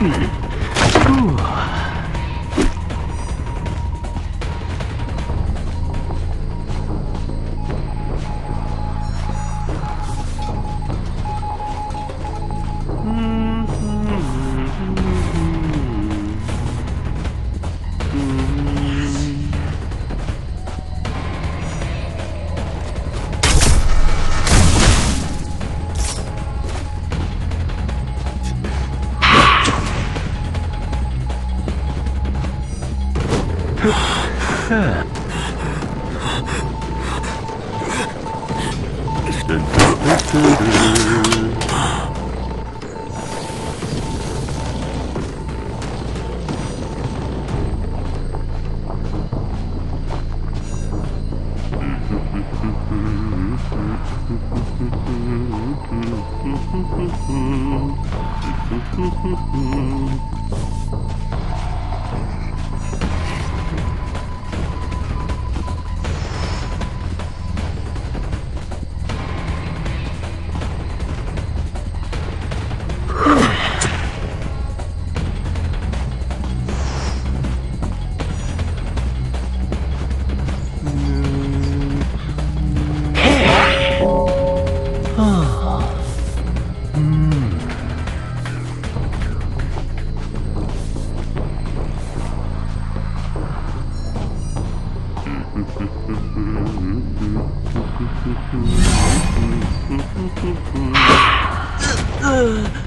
嗯。不 Ugh.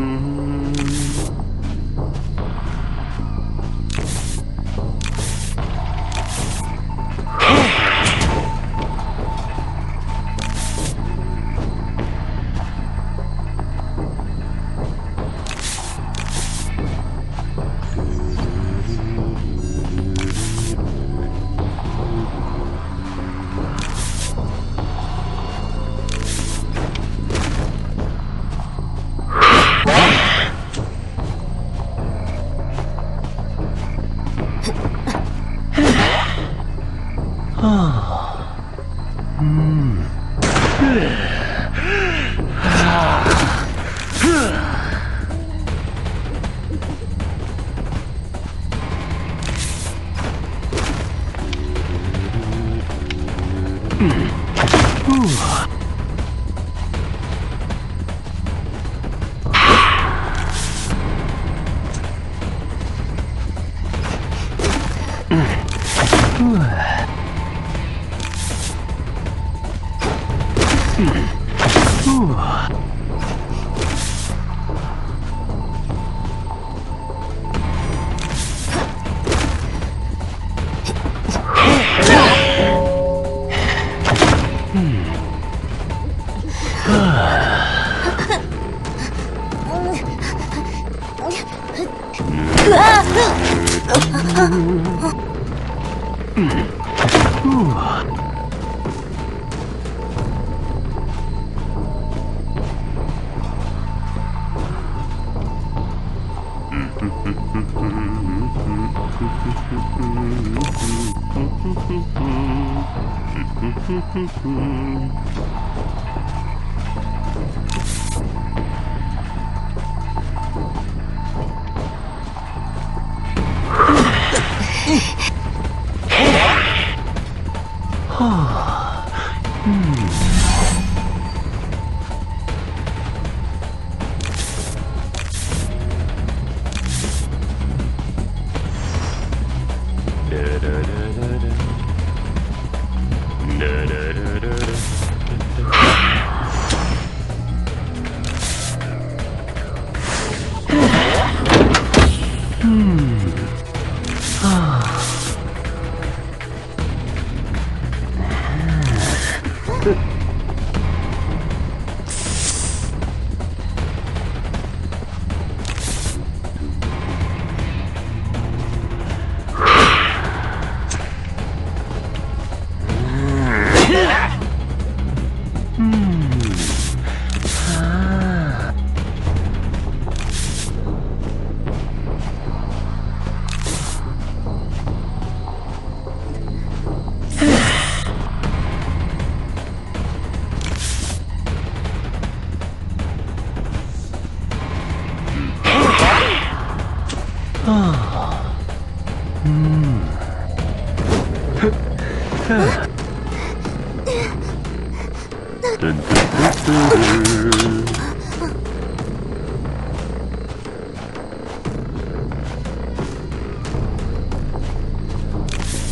Mm-hmm. 啊。